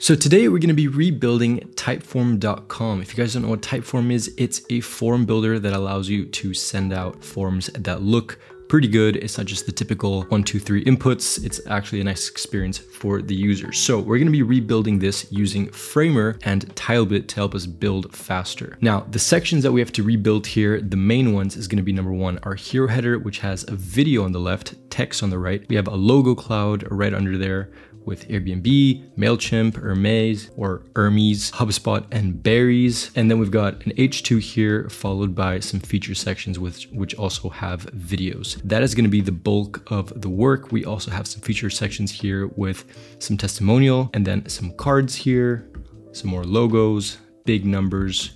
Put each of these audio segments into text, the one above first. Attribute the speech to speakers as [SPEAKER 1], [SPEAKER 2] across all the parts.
[SPEAKER 1] So today we're going to be rebuilding typeform.com. If you guys don't know what Typeform is, it's a form builder that allows you to send out forms that look pretty good. It's not just the typical one, two, three inputs. It's actually a nice experience for the user. So we're gonna be rebuilding this using Framer and Tilebit to help us build faster. Now, the sections that we have to rebuild here, the main ones is gonna be number one, our hero header, which has a video on the left, text on the right. We have a logo cloud right under there with Airbnb, MailChimp, Hermes, or Hermes, HubSpot, and Berries. And then we've got an H2 here, followed by some feature sections which, which also have videos. That is gonna be the bulk of the work. We also have some feature sections here with some testimonial and then some cards here, some more logos, big numbers,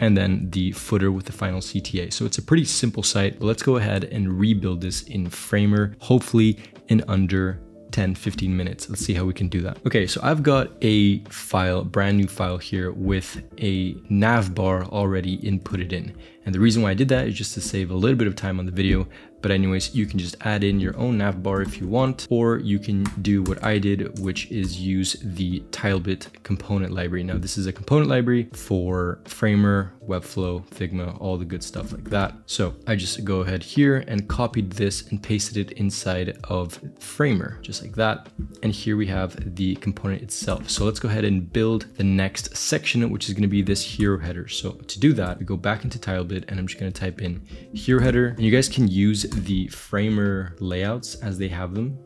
[SPEAKER 1] and then the footer with the final CTA. So it's a pretty simple site. But let's go ahead and rebuild this in Framer, hopefully in under 10, 15 minutes. Let's see how we can do that. Okay, so I've got a file, brand new file here with a nav bar already inputted in. And the reason why I did that is just to save a little bit of time on the video but anyways, you can just add in your own nav bar if you want, or you can do what I did, which is use the Tilebit component library. Now this is a component library for Framer, Webflow, Figma, all the good stuff like that. So I just go ahead here and copied this and pasted it inside of Framer, just like that. And here we have the component itself. So let's go ahead and build the next section, which is gonna be this hero header. So to do that, we go back into Tilebit and I'm just gonna type in hero header. And you guys can use the framer layouts as they have them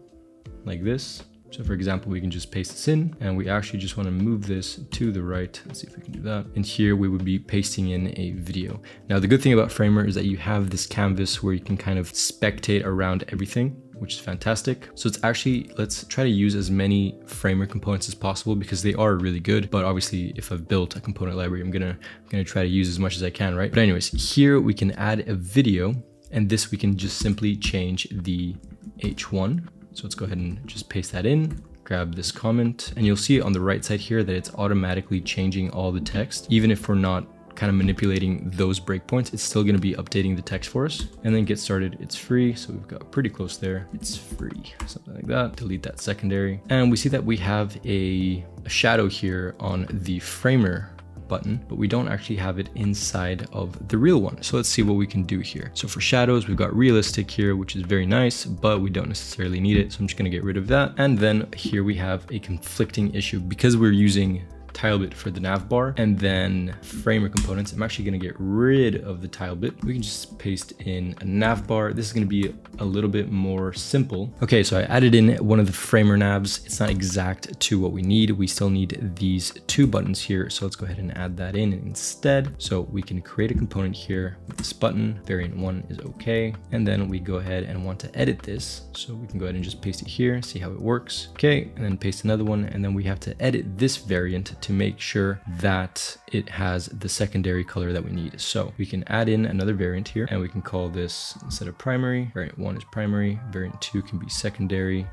[SPEAKER 1] like this. So for example, we can just paste this in and we actually just want to move this to the right. Let's see if we can do that. And here we would be pasting in a video. Now, the good thing about Framer is that you have this canvas where you can kind of spectate around everything which is fantastic. So it's actually, let's try to use as many Framer components as possible because they are really good. But obviously if I've built a component library, I'm gonna, I'm gonna try to use as much as I can, right? But anyways, here we can add a video and this we can just simply change the H1. So let's go ahead and just paste that in, grab this comment, and you'll see on the right side here that it's automatically changing all the text. Even if we're not kind of manipulating those breakpoints, it's still gonna be updating the text for us. And then get started, it's free. So we've got pretty close there. It's free, something like that. Delete that secondary. And we see that we have a, a shadow here on the framer button, but we don't actually have it inside of the real one. So let's see what we can do here. So for shadows, we've got realistic here, which is very nice, but we don't necessarily need it. So I'm just gonna get rid of that. And then here we have a conflicting issue because we're using Tilebit for the nav bar and then framer components. I'm actually gonna get rid of the Tilebit. We can just paste in a nav bar. This is gonna be a little bit more simple. Okay, so I added in one of the framer navs. It's not exact to what we need. We still need these two buttons here. So let's go ahead and add that in instead. So we can create a component here with this button. Variant one is okay. And then we go ahead and want to edit this. So we can go ahead and just paste it here, see how it works. Okay, and then paste another one. And then we have to edit this variant to make sure that it has the secondary color that we need. So we can add in another variant here and we can call this instead of primary, variant one is primary, variant two can be secondary.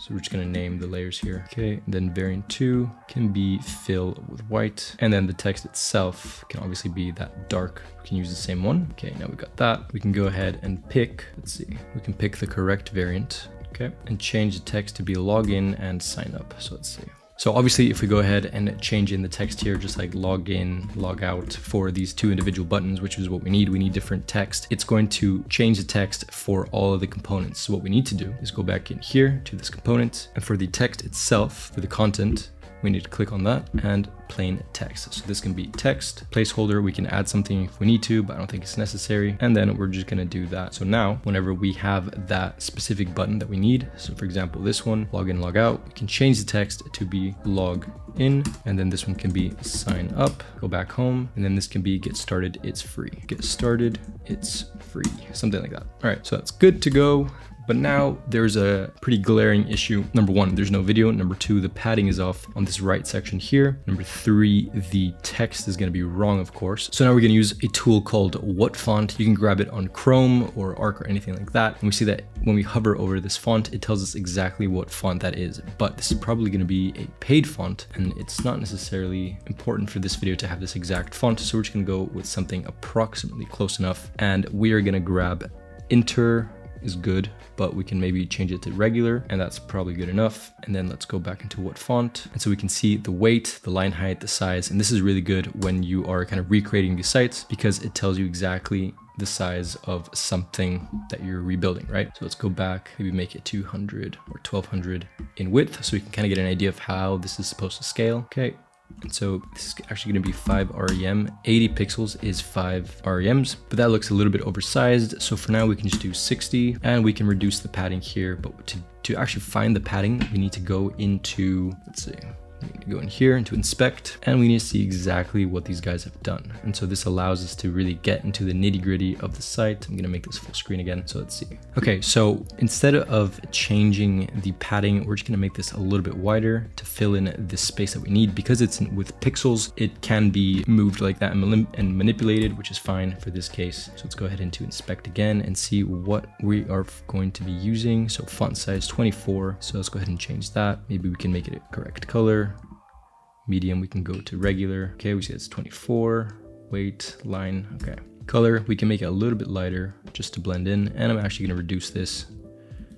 [SPEAKER 1] So we're just gonna name the layers here. Okay, then variant two can be fill with white. And then the text itself can obviously be that dark. We can use the same one. Okay, now we've got that. We can go ahead and pick, let's see, we can pick the correct variant Okay, and change the text to be login and sign up. So let's see. So obviously if we go ahead and change in the text here, just like log in, log out for these two individual buttons, which is what we need, we need different text. It's going to change the text for all of the components. So what we need to do is go back in here to this component and for the text itself, for the content, we need to click on that and plain text. So this can be text, placeholder, we can add something if we need to, but I don't think it's necessary. And then we're just gonna do that. So now whenever we have that specific button that we need, so for example, this one, log in, log out, we can change the text to be log in, and then this one can be sign up, go back home, and then this can be get started, it's free. Get started, it's free, something like that. All right, so that's good to go. But now there's a pretty glaring issue. Number one, there's no video. Number two, the padding is off on this right section here. Number three, the text is gonna be wrong, of course. So now we're gonna use a tool called WhatFont. You can grab it on Chrome or Arc or anything like that. And we see that when we hover over this font, it tells us exactly what font that is. But this is probably gonna be a paid font and it's not necessarily important for this video to have this exact font. So we're just gonna go with something approximately close enough. And we are gonna grab Inter is good, but we can maybe change it to regular and that's probably good enough. And then let's go back into WhatFont. And so we can see the weight, the line height, the size, and this is really good when you are kind of recreating these sites because it tells you exactly the size of something that you're rebuilding, right? So let's go back, maybe make it 200 or 1200 in width so we can kind of get an idea of how this is supposed to scale. Okay, so this is actually going to be 5 REM. 80 pixels is 5 REMs, but that looks a little bit oversized. So for now we can just do 60 and we can reduce the padding here. But to, to actually find the padding, we need to go into, let's see, to go in here into inspect and we need to see exactly what these guys have done. And so this allows us to really get into the nitty gritty of the site. I'm gonna make this full screen again. So let's see. Okay, so instead of changing the padding, we're just gonna make this a little bit wider to fill in the space that we need. Because it's with pixels, it can be moved like that and manipulated, which is fine for this case. So let's go ahead into inspect again and see what we are going to be using. So font size 24. So let's go ahead and change that. Maybe we can make it a correct color medium we can go to regular. Okay we see it's 24 weight line okay. Color we can make it a little bit lighter just to blend in and i'm actually going to reduce this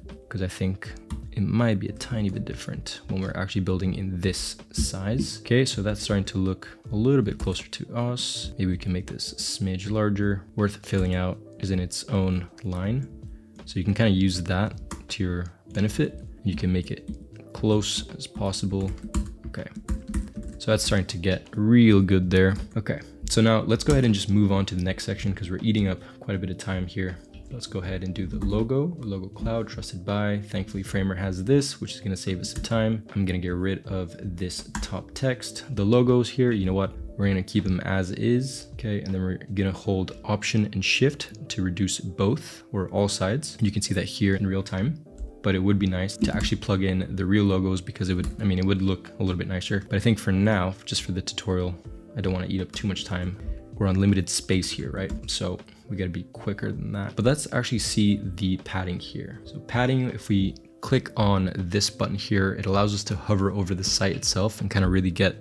[SPEAKER 1] because i think it might be a tiny bit different when we're actually building in this size. Okay so that's starting to look a little bit closer to us. Maybe we can make this smidge larger. Worth filling out is in its own line. So you can kind of use that to your benefit. You can make it close as possible. Okay so that's starting to get real good there. Okay, so now let's go ahead and just move on to the next section because we're eating up quite a bit of time here. Let's go ahead and do the logo, logo cloud trusted by. Thankfully Framer has this, which is gonna save us some time. I'm gonna get rid of this top text. The logos here, you know what? We're gonna keep them as is, okay? And then we're gonna hold option and shift to reduce both or all sides. You can see that here in real time but it would be nice to actually plug in the real logos because it would, I mean, it would look a little bit nicer. But I think for now, just for the tutorial, I don't want to eat up too much time. We're on limited space here, right? So we gotta be quicker than that. But let's actually see the padding here. So padding, if we click on this button here, it allows us to hover over the site itself and kind of really get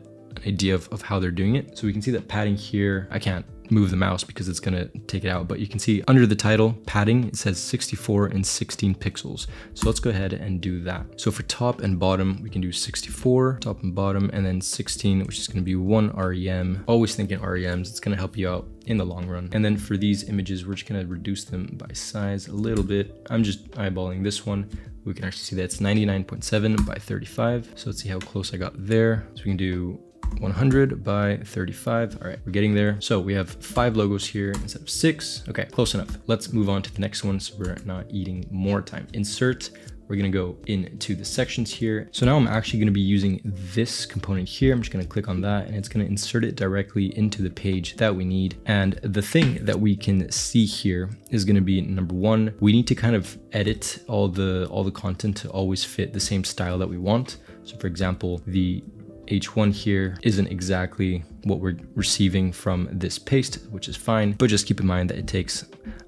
[SPEAKER 1] idea of, of how they're doing it. So we can see that padding here, I can't move the mouse because it's gonna take it out. But you can see under the title, padding, it says 64 and 16 pixels. So let's go ahead and do that. So for top and bottom, we can do 64, top and bottom, and then 16, which is gonna be one REM. Always thinking REMs, it's gonna help you out in the long run. And then for these images, we're just gonna reduce them by size a little bit. I'm just eyeballing this one. We can actually see that it's 99.7 by 35. So let's see how close I got there. So we can do 100 by 35. All right, we're getting there. So we have five logos here instead of six. Okay, close enough. Let's move on to the next one so we're not eating more time. Insert, we're gonna go into the sections here. So now I'm actually gonna be using this component here. I'm just gonna click on that and it's gonna insert it directly into the page that we need. And the thing that we can see here is gonna be number one, we need to kind of edit all the, all the content to always fit the same style that we want. So for example, the H1 here isn't exactly what we're receiving from this paste, which is fine, but just keep in mind that it takes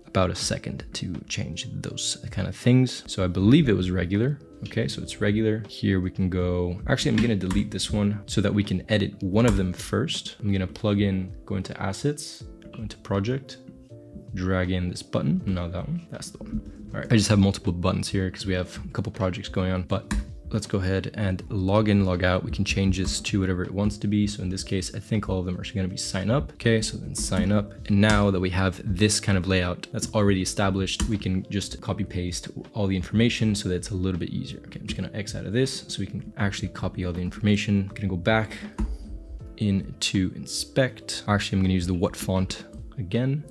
[SPEAKER 1] about a second to change those kind of things. So I believe it was regular. Okay, so it's regular. Here we can go, actually I'm gonna delete this one so that we can edit one of them first. I'm gonna plug in, go into assets, go into project, drag in this button, not that one, that's the one. All right, I just have multiple buttons here because we have a couple projects going on, but let's go ahead and log in, log out. We can change this to whatever it wants to be. So in this case, I think all of them are going to be sign up. Okay, so then sign up. And now that we have this kind of layout that's already established, we can just copy paste all the information so that it's a little bit easier. Okay, I'm just going to X out of this so we can actually copy all the information. I'm to go back into inspect. Actually, I'm going to use the WhatFont again.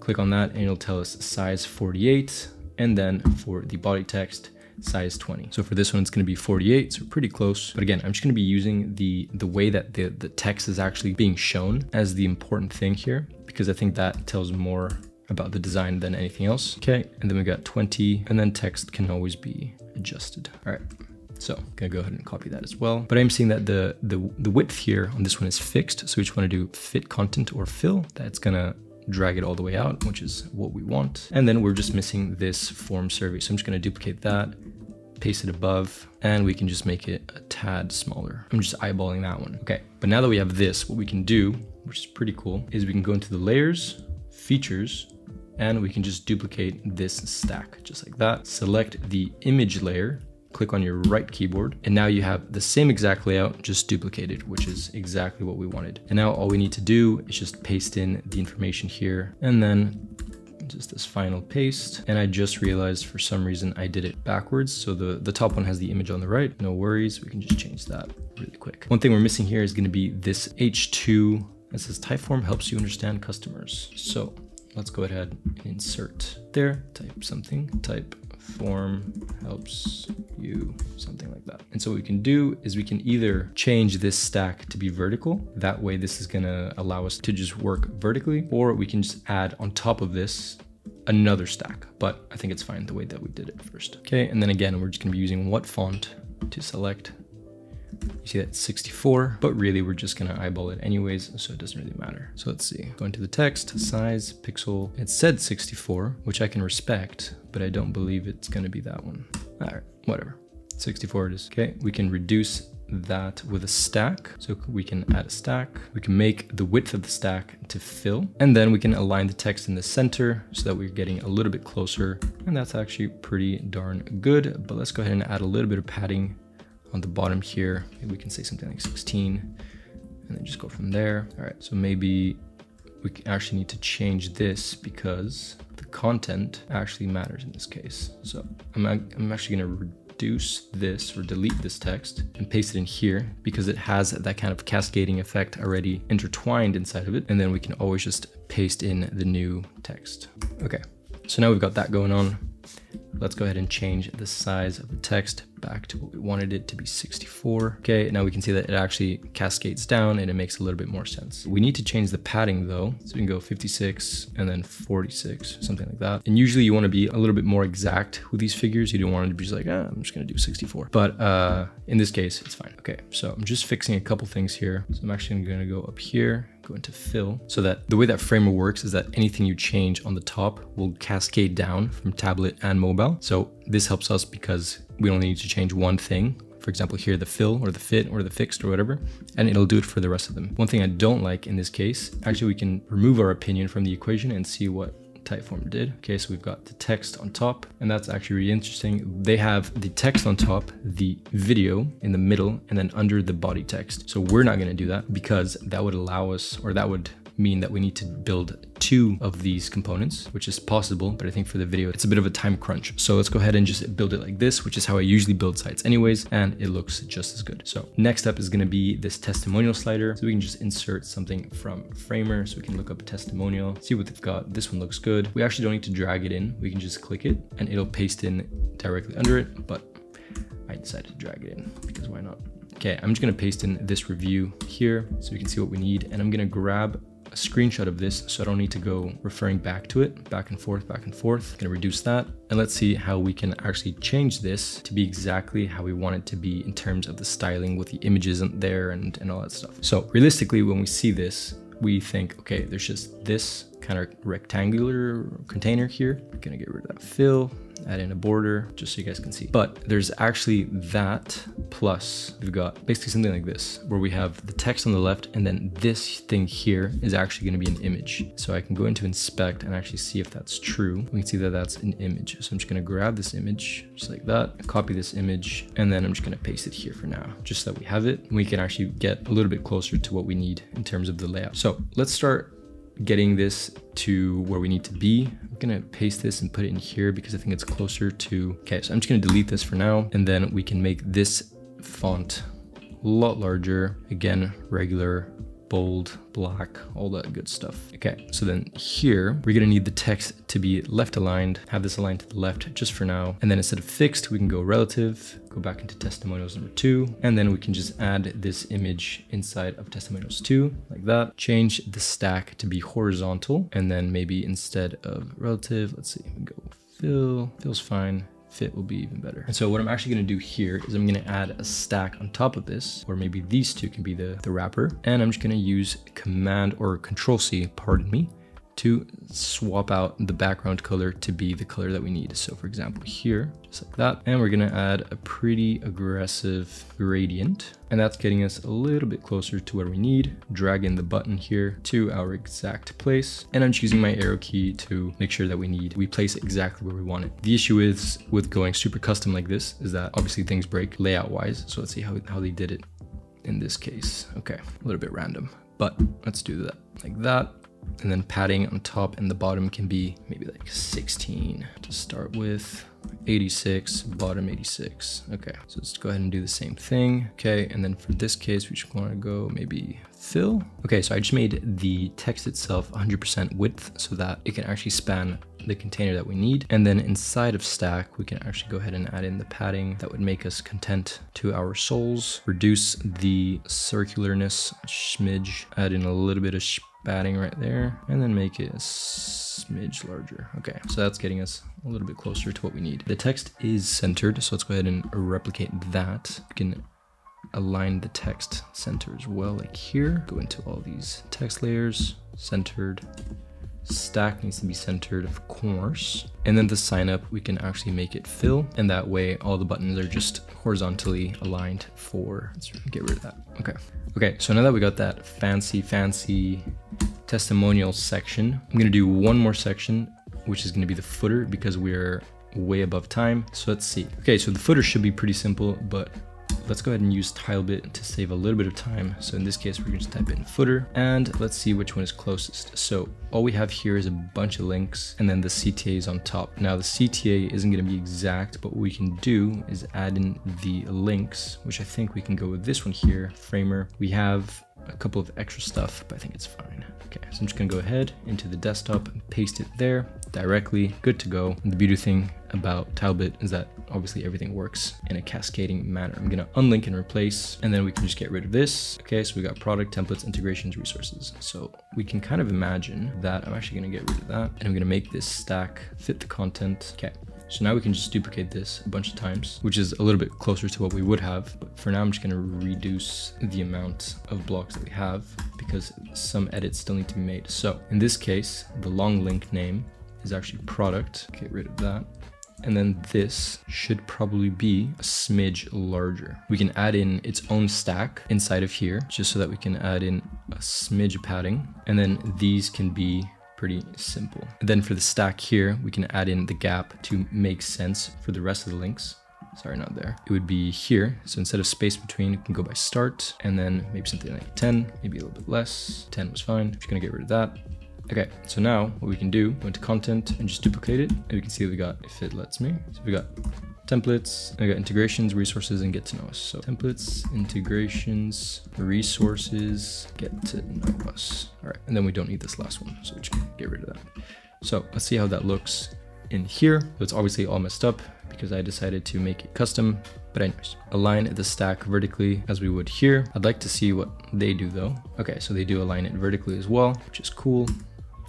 [SPEAKER 1] Click on that and it'll tell us size 48. And then for the body text, size 20. So for this one, it's going to be 48, so pretty close. But again, I'm just going to be using the, the way that the, the text is actually being shown as the important thing here, because I think that tells more about the design than anything else. Okay, and then we got 20, and then text can always be adjusted. All right. So I'm gonna go ahead and copy that as well. But I'm seeing that the, the, the width here on this one is fixed. So we just wanna do fit content or fill. That's gonna drag it all the way out, which is what we want. And then we're just missing this form survey. So I'm just gonna duplicate that, paste it above, and we can just make it a tad smaller. I'm just eyeballing that one. Okay, but now that we have this, what we can do, which is pretty cool, is we can go into the layers, features, and we can just duplicate this stack just like that. Select the image layer click on your right keyboard, and now you have the same exact layout, just duplicated, which is exactly what we wanted. And now all we need to do is just paste in the information here, and then just this final paste. And I just realized for some reason I did it backwards. So the, the top one has the image on the right. No worries, we can just change that really quick. One thing we're missing here is gonna be this H2 it says Typeform helps you understand customers. So let's go ahead and insert there, type something, type form helps you, something like that. And so what we can do is we can either change this stack to be vertical. That way this is gonna allow us to just work vertically, or we can just add on top of this another stack, but I think it's fine the way that we did it first. Okay, and then again, we're just gonna be using WhatFont to select you see that 64, but really we're just gonna eyeball it anyways, so it doesn't really matter. So let's see, go into the text, size, pixel. It said 64, which I can respect, but I don't believe it's gonna be that one. All right, whatever. 64 it is. Okay, we can reduce that with a stack. So we can add a stack. We can make the width of the stack to fill. And then we can align the text in the center so that we're getting a little bit closer. And that's actually pretty darn good. But let's go ahead and add a little bit of padding on the bottom here. Maybe we can say something like 16 and then just go from there. All right, so maybe we actually need to change this because the content actually matters in this case. So I'm, I'm actually gonna reduce this or delete this text and paste it in here because it has that kind of cascading effect already intertwined inside of it. And then we can always just paste in the new text. Okay, so now we've got that going on. Let's go ahead and change the size of the text back to what we wanted it to be 64. Okay, now we can see that it actually cascades down and it makes a little bit more sense. We need to change the padding though. So we can go 56 and then 46, something like that. And usually you want to be a little bit more exact with these figures. You don't want to be just like, ah, I'm just to do 64. But uh, in this case, it's fine. Okay, so I'm just fixing a couple things here. So I'm actually to go up here go into fill so that the way that Framer works is that anything you change on the top will cascade down from tablet and mobile. So this helps us because we only need to change one thing for example here the fill or the fit or the fixed or whatever and it'll do it for the rest of them one thing i don't like in this case actually we can remove our opinion from the equation and see what typeform did. Okay so we've got the text on top and that's actually really interesting. They have the text on top the video in the middle and then under the body text. So we're not going to do that because that would allow us or that would mean that we need to build two of these components, which is possible, but I think for the video, it's a bit of a time crunch. So let's go ahead and just build it like this, which is how I usually build sites anyways, and it looks just as good. So next up is gonna be this testimonial slider. So we can just insert something from Framer. So we can look up a testimonial, see what they've got. This one looks good. We actually don't need to drag it in. We can just click it and it'll paste in directly under it, but I decided to drag it in because why not? Okay, I'm just gonna paste in this review here so we can see what we need. And I'm gonna grab a screenshot of this so I don't need to go referring back to it, back and forth, back and forth. I'm gonna reduce that. And let's see how we can actually change this to be exactly how we want it to be in terms of the styling with the images and there and, and all that stuff. So realistically, when we see this, we think, okay, there's just this kind of rectangular container here. Gonna get rid of that fill add in a border just so you guys can see. But there's actually that plus we've got basically something like this where we have the text on the left and then this thing here is actually going to be an image. So I can go into inspect and actually see if that's true. We can see that that's an image. So I'm just going to grab this image just like that, copy this image, and then I'm just going to paste it here for now, just so that we have it. We can actually get a little bit closer to what we need in terms of the layout. So let's start getting this to where we need to be. I'm gonna paste this and put it in here because I think it's closer to, okay, so I'm just gonna delete this for now and then we can make this font a lot larger. Again, regular bold, black, all that good stuff. Okay, so then here, we're gonna need the text to be left aligned, have this aligned to the left just for now. And then instead of fixed, we can go relative, go back into testimonials number two, and then we can just add this image inside of testimonials two, like that. Change the stack to be horizontal, and then maybe instead of relative, let's see, we go fill, feels fine fit will be even better. And so what I'm actually gonna do here is I'm gonna add a stack on top of this, or maybe these two can be the, the wrapper. And I'm just gonna use Command or Control C, pardon me, to swap out the background color to be the color that we need. So for example, here, just like that. And we're gonna add a pretty aggressive gradient. And that's getting us a little bit closer to where we need. Drag in the button here to our exact place. And I'm choosing my arrow key to make sure that we need, we place exactly where we want it. The issue is with going super custom like this is that obviously things break layout wise. So let's see how, how they did it in this case. Okay, a little bit random, but let's do that like that. And then padding on top and the bottom can be maybe like 16 to start with. 86, bottom 86. Okay, so let's go ahead and do the same thing. Okay, and then for this case, we just want to go maybe fill. Okay, so I just made the text itself 100% width so that it can actually span the container that we need. And then inside of stack, we can actually go ahead and add in the padding that would make us content to our souls reduce the circularness smidge, add in a little bit of padding right there, and then make it a smidge larger. Okay, so that's getting us a little bit closer to what we need. The text is centered, so let's go ahead and replicate that. We can align the text center as well, like here. Go into all these text layers, centered, stack needs to be centered, of course. And then the sign up, we can actually make it fill. And that way all the buttons are just horizontally aligned for, let's get rid of that. Okay. Okay, so now that we got that fancy, fancy testimonial section, I'm gonna do one more section, which is gonna be the footer because we're way above time. So let's see. Okay, so the footer should be pretty simple, but Let's go ahead and use TileBit to save a little bit of time. So in this case, we're going to type in footer and let's see which one is closest. So all we have here is a bunch of links and then the CTA is on top. Now the CTA isn't going to be exact, but what we can do is add in the links, which I think we can go with this one here, Framer. We have a couple of extra stuff, but I think it's fine. Okay, so I'm just gonna go ahead into the desktop and paste it there directly, good to go. And the beauty thing about Tilebit is that obviously everything works in a cascading manner. I'm gonna unlink and replace, and then we can just get rid of this. Okay, so we got product, templates, integrations, resources. So we can kind of imagine that I'm actually gonna get rid of that, and I'm gonna make this stack fit the content. Okay, so now we can just duplicate this a bunch of times, which is a little bit closer to what we would have. But for now, I'm just gonna reduce the amount of blocks that we have because some edits still need to be made. So in this case, the long link name is actually product. Get rid of that. And then this should probably be a smidge larger. We can add in its own stack inside of here, just so that we can add in a smidge padding. And then these can be pretty simple. And then for the stack here, we can add in the gap to make sense for the rest of the links. Sorry, not there. It would be here. So instead of space between, you can go by start and then maybe something like 10, maybe a little bit less. 10 was fine. I'm just gonna get rid of that. Okay, so now what we can do, go into content and just duplicate it. And we can see we got, if it lets me. So we got templates, I got integrations, resources, and get to know us. So templates, integrations, resources, get to know us. All right, and then we don't need this last one, so we can get rid of that. So let's see how that looks in here. So it's obviously all messed up because I decided to make it custom. But anyways, align the stack vertically as we would here. I'd like to see what they do though. Okay, so they do align it vertically as well, which is cool.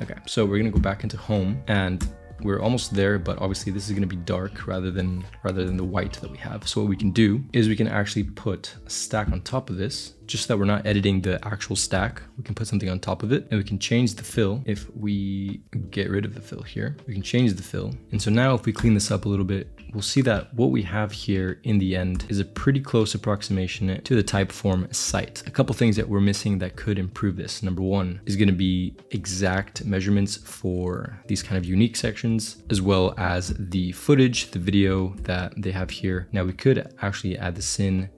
[SPEAKER 1] Okay, so we're gonna go back into home and we're almost there, but obviously this is gonna be dark rather than rather than the white that we have. So what we can do is we can actually put a stack on top of this just so that we're not editing the actual stack. We can put something on top of it and we can change the fill if we get rid of the fill here. We can change the fill. And so now if we clean this up a little bit, we'll see that what we have here in the end is a pretty close approximation to the typeform site. A couple things that we're missing that could improve this. Number one is gonna be exact measurements for these kind of unique sections, as well as the footage, the video that they have here. Now we could actually add this in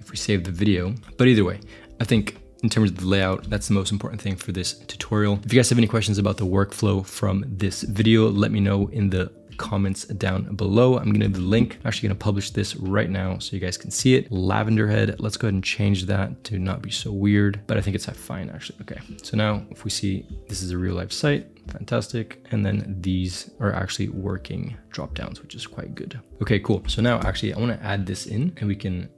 [SPEAKER 1] if we save the video. But either way, I think in terms of the layout, that's the most important thing for this tutorial. If you guys have any questions about the workflow from this video, let me know in the comments down below. I'm gonna leave the link. I'm actually gonna publish this right now so you guys can see it. Lavender head, let's go ahead and change that to not be so weird, but I think it's fine actually. Okay, so now if we see this is a real life site, fantastic. And then these are actually working drop downs, which is quite good. Okay, cool. So now actually I wanna add this in and we can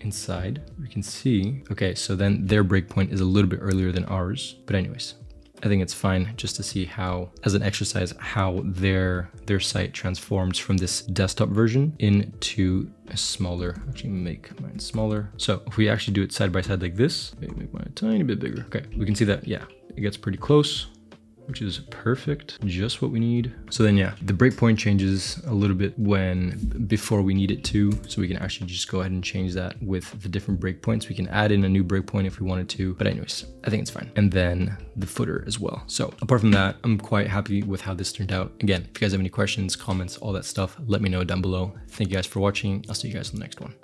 [SPEAKER 1] inside, we can see, okay, so then their breakpoint is a little bit earlier than ours. But anyways, I think it's fine just to see how, as an exercise, how their their site transforms from this desktop version into a smaller, actually make mine smaller. So if we actually do it side by side like this, maybe make mine a tiny bit bigger. Okay, we can see that, yeah, it gets pretty close. Which is perfect. Just what we need. So then yeah, the breakpoint changes a little bit when before we need it to. So we can actually just go ahead and change that with the different breakpoints. We can add in a new breakpoint if we wanted to. But anyways, I think it's fine. And then the footer as well. So apart from that, I'm quite happy with how this turned out. Again, if you guys have any questions, comments, all that stuff, let me know down below. Thank you guys for watching. I'll see you guys in the next one.